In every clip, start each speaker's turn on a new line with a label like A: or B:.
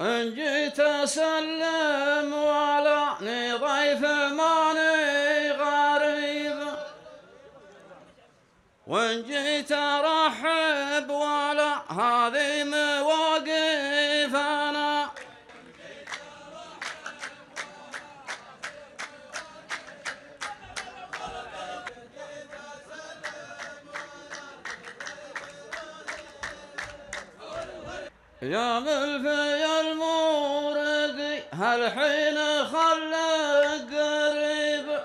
A: إن جيت أسلم ولا ضيف ماني غريب. وإن جيت أرحب ولا هذه يا ملفي الموردي هالحين خلق قريب؟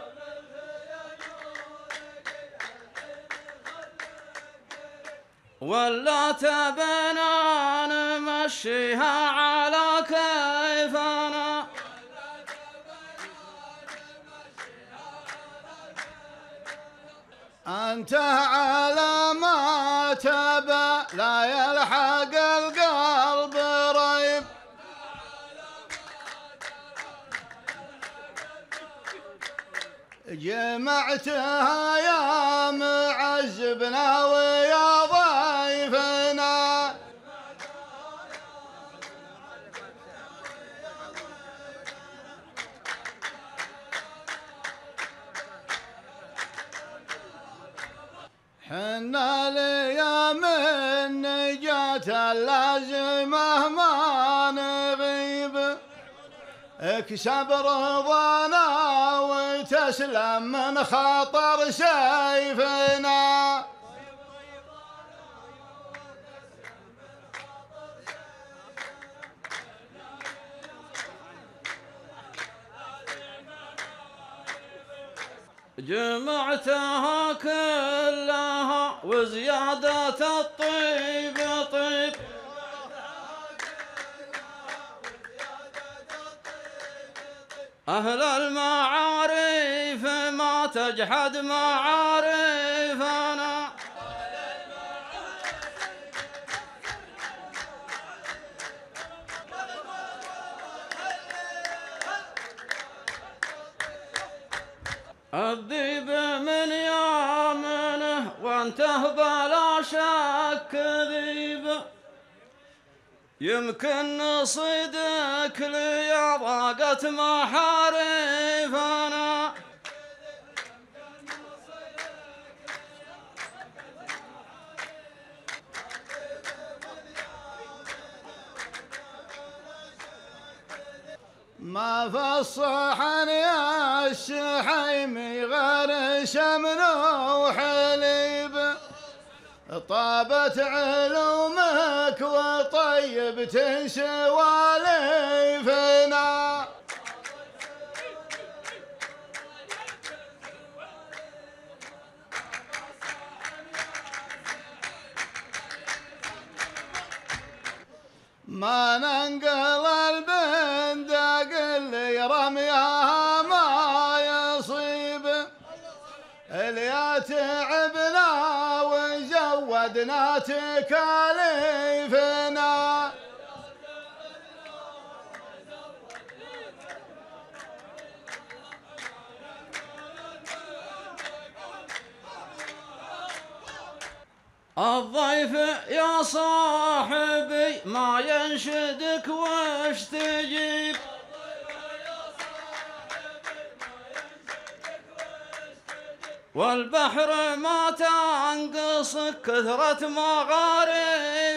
A: ولا تبنا نمشيها على كيفنا؟
B: أنت على ما تبى لا يلحق القلب. جمعتها يا معزبنا ويا ضيفنا. حنا ليام النجاة اللازمة ما نغيب اكسب رضانا وتسلم من خطر سيفنا.
A: جمعتها كلها وزيادة الطيب طيب. أهل المعارف ما تجحد معارفنا. الذيب من يامنه وانته بلا شك ذيب. يمكن صدق لي ضاقت محارفنا
B: ما فصحن يا الشحيمي غير شمن وحليب طابت علومك وطيبت سواليفنا ما ننقل وزودنا تكاليفنا
A: الضيف يا صاحبي ما ينشدك وش تجيب؟ والبحر ما تنقص كثرة مغارفنا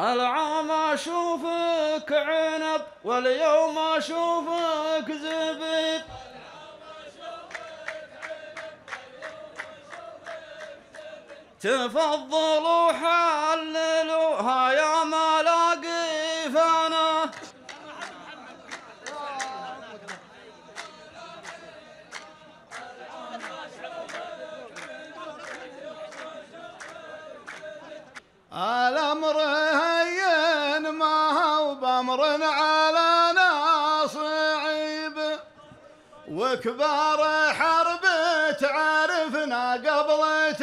A: العام أشوفك عنب واليوم أشوفك زبيب. تفضلوا حللوها يا ملاقيفنا
B: الأمر هين ما هو بأمر على ناصعيب وكبار حرب تعرفنا قبل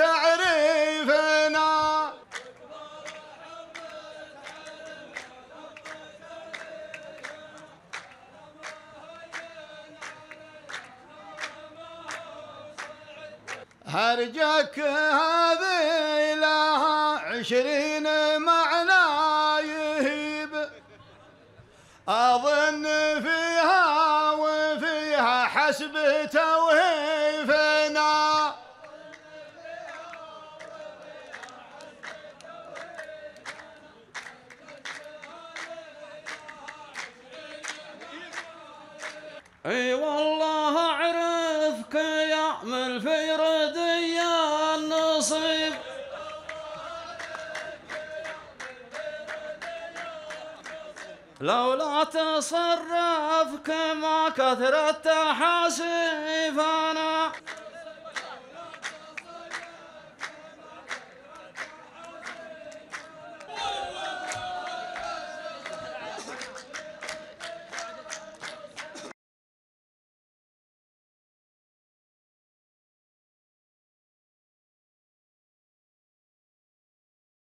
B: هرجك هذه لها عشرين معنى يهيب. أظن فيها وفيها حسب توهيفنا.
A: أي والله لولا تصرفك ما كثرت تحاسيفنا